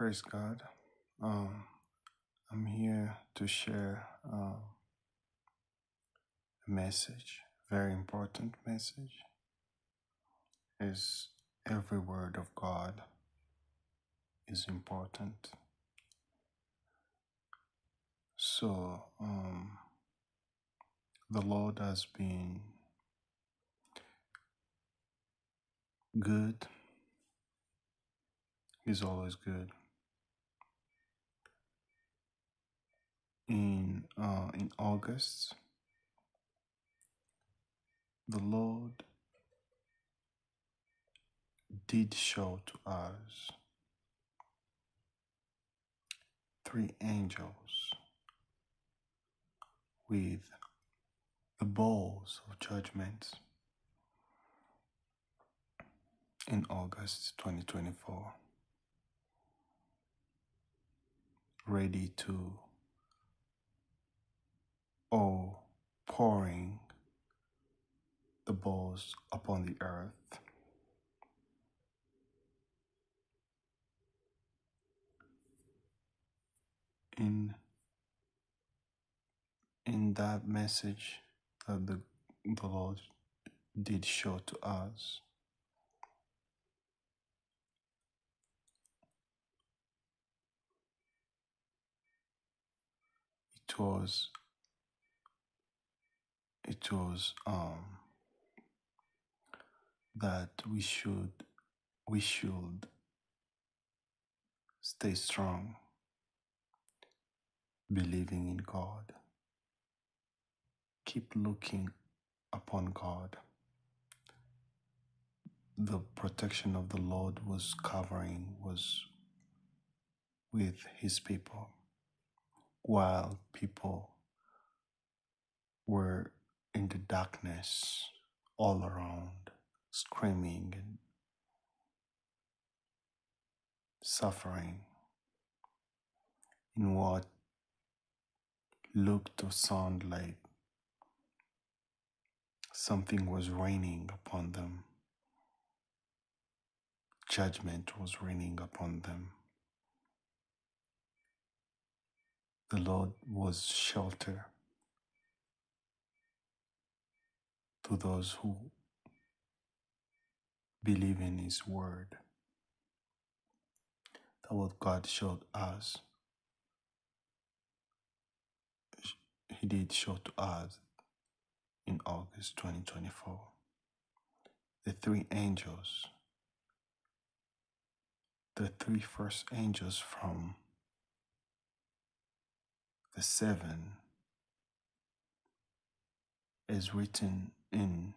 Praise God. Um, I'm here to share uh, a message, very important message. Is every word of God is important. So um, the Lord has been good. He's always good. In uh, in August, the Lord did show to us three angels with the bowls of judgment in August 2024, ready to or pouring the bowls upon the earth. In in that message that the, the Lord did show to us, it was it was um that we should we should stay strong believing in God. Keep looking upon God. The protection of the Lord was covering was with his people while people were in the darkness all around screaming and suffering in what looked or sounded like something was raining upon them. Judgment was raining upon them. The Lord was shelter to those who believe in His word. That what God showed us, He did show to us in August 2024. The three angels, the three first angels from the seven is written in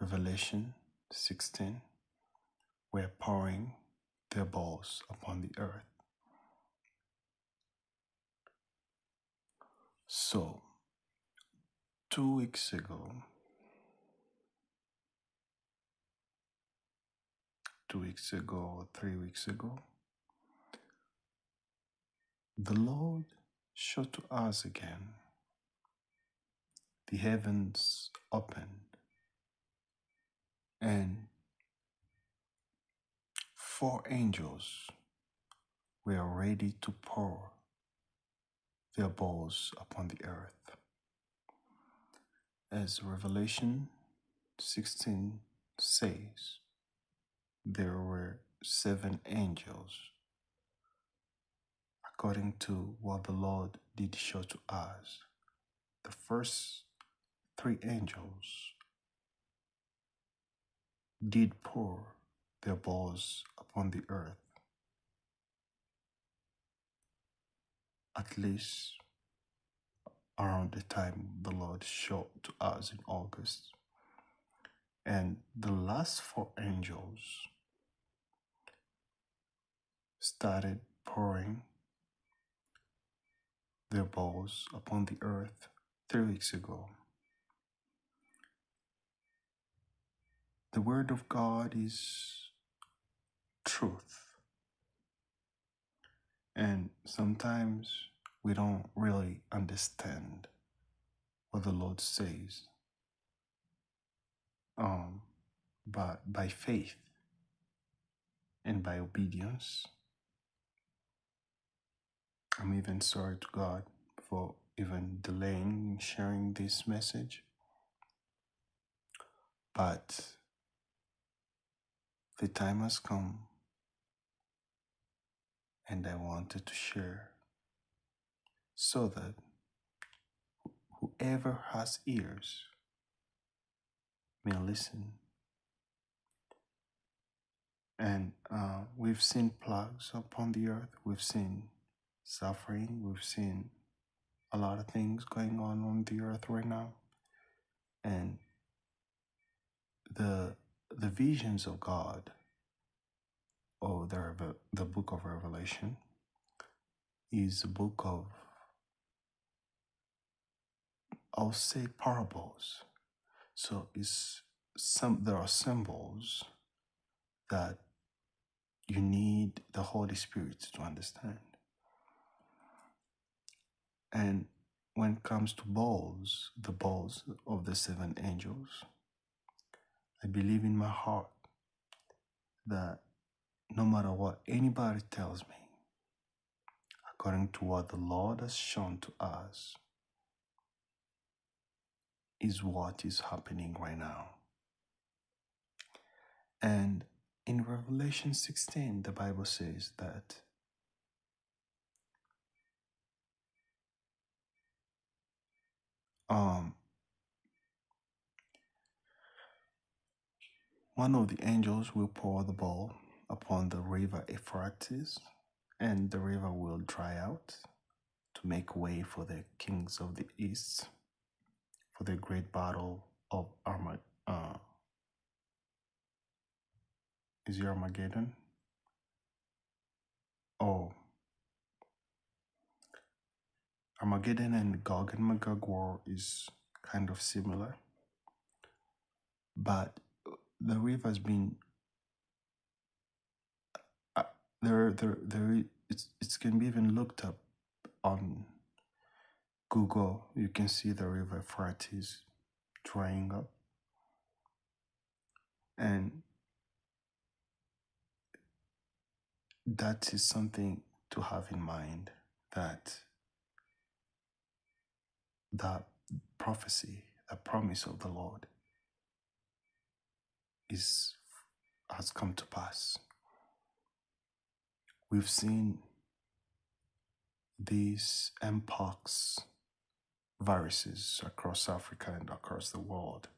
Revelation 16, were pouring their bowls upon the earth. So, two weeks ago, two weeks ago, three weeks ago, the Lord showed to us again the heavens opened and four angels were ready to pour their bowls upon the earth. As Revelation 16 says, there were seven angels, according to what the Lord did show to us. The first three angels did pour their bowls upon the earth. At least around the time the Lord showed to us in August. And the last four angels started pouring their bowls upon the earth three weeks ago. The Word of God is truth. And sometimes we don't really understand what the Lord says. Um, but by faith and by obedience, I'm even sorry to God for even delaying sharing this message. But the time has come and I wanted to share so that whoever has ears may listen. And uh, we've seen plagues upon the earth, we've seen suffering, we've seen a lot of things going on on the earth right now. And the the visions of God or the the book of Revelation is a book of I'll say parables. So it's some there are symbols that you need the Holy Spirit to understand. And when it comes to bowls, the bowls of the seven angels, I believe in my heart that no matter what anybody tells me, according to what the Lord has shown to us, is what is happening right now. And in Revelation 16, the Bible says that um, one of the angels will pour the bowl upon the river Euphrates, and the river will dry out to make way for the kings of the east for the great battle of Armageddon. Uh, is it Armageddon? Oh, Armageddon and Gog and Magog war is kind of similar, but the river has been uh, there. There, there. It's it's can be even looked up on Google. You can see the river Euphrates drying up, and that is something to have in mind that that prophecy, the promise of the Lord is has come to pass. We've seen these mpox viruses across Africa and across the world,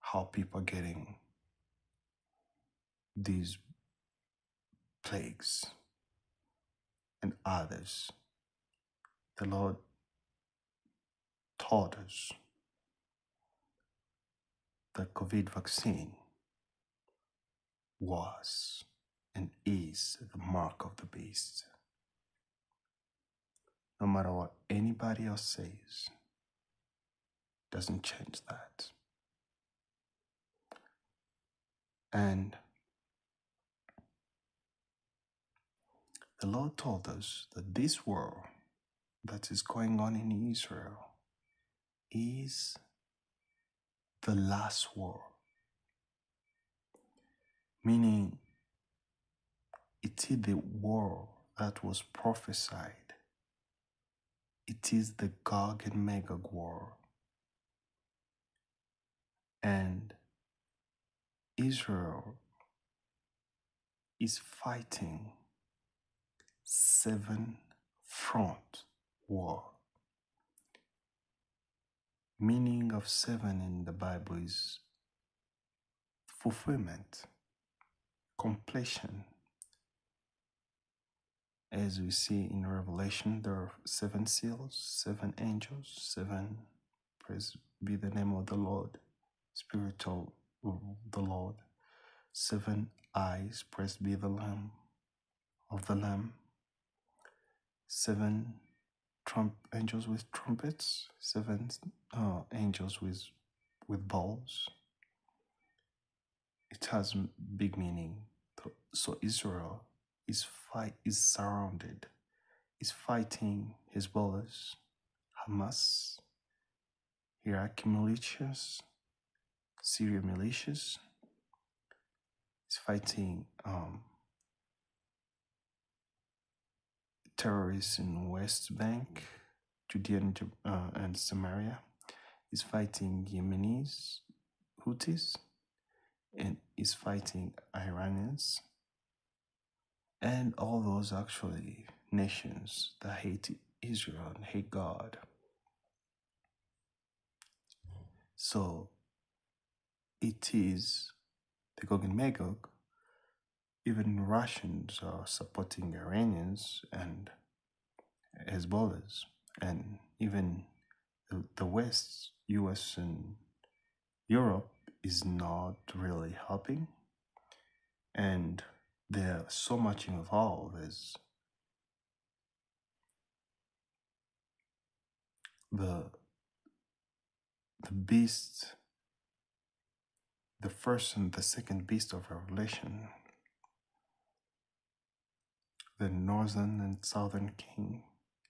how people are getting these plagues and others. The Lord taught us the COVID vaccine was and is the mark of the beast. No matter what anybody else says, doesn't change that. And the Lord told us that this war that is going on in Israel is the last war. Meaning, it is the war that was prophesied. It is the Gog and Magog war. And Israel is fighting seven front war. Meaning of seven in the Bible is fulfillment, completion. As we see in Revelation, there are seven seals, seven angels, seven, praise be the name of the Lord, spiritual of the Lord, seven eyes, praise be the Lamb of the Lamb, seven trump angels with trumpets, seven uh, angels with with bowls. It has big meaning. So Israel is fight is surrounded, is fighting Hezbollah, Hamas, Iraqi militias, Syria militias. Is fighting um, terrorists in West Bank, Judea and, uh, and Samaria. He's fighting Yemenis, Houthis, and he's fighting Iranians, and all those actually nations that hate Israel and hate God. So it is the Gog and Magog. Even Russians are supporting Iranians and Hezbollahs, and even the West, US and Europe, is not really helping. And there's so much involved. There's the the beast, the first and the second beast of Revelation, the northern and southern king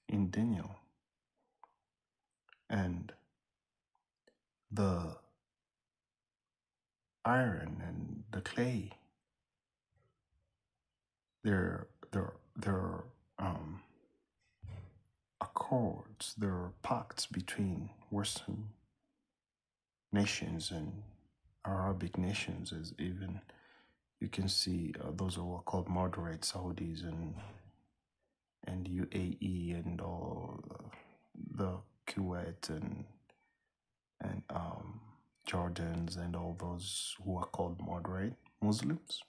in Daniel, and the iron and the clay. They're they're they're um, accords, there are pacts between Western nations and Arabic nations, as even you can see uh, those are what called moderate Saudis and and UAE and all the Kuwait and and um, Jordans and all those who are called moderate Muslims.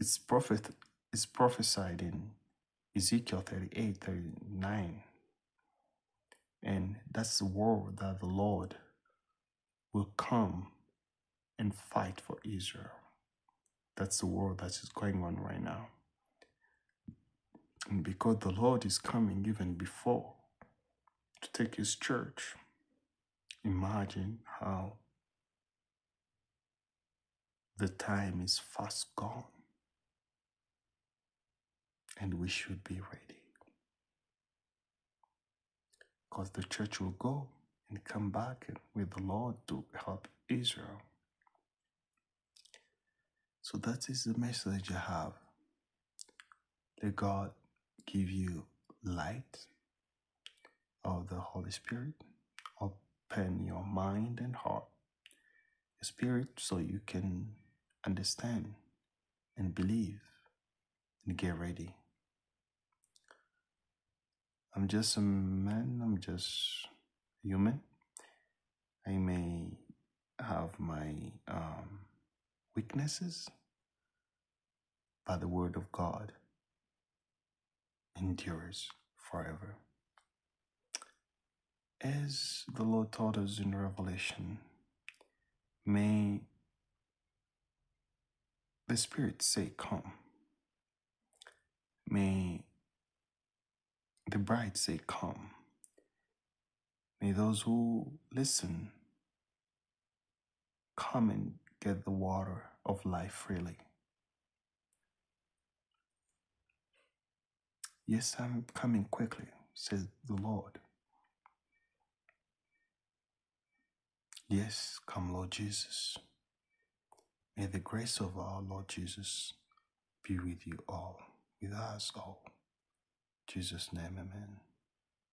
It's prophet it's prophesied in Ezekiel 38, 39. And that's the war that the Lord will come and fight for Israel. That's the war that is going on right now. And because the Lord is coming even before to take his church, imagine how the time is fast gone and we should be ready. Because the church will go and come back with the Lord to help Israel. So that is the message I have. Let God give you light of the Holy Spirit. Open your mind and heart, your spirit, so you can understand and believe and get ready. I'm just a man, I'm just human. I may have my um, weaknesses, but the Word of God endures forever. As the Lord taught us in Revelation, may the Spirit say, Come. May the bride say, Come. May those who listen come and get the water of life freely. Yes, I'm coming quickly, says the Lord. Yes, come, Lord Jesus. May the grace of our Lord Jesus be with you all, with us all. In Jesus' name, amen.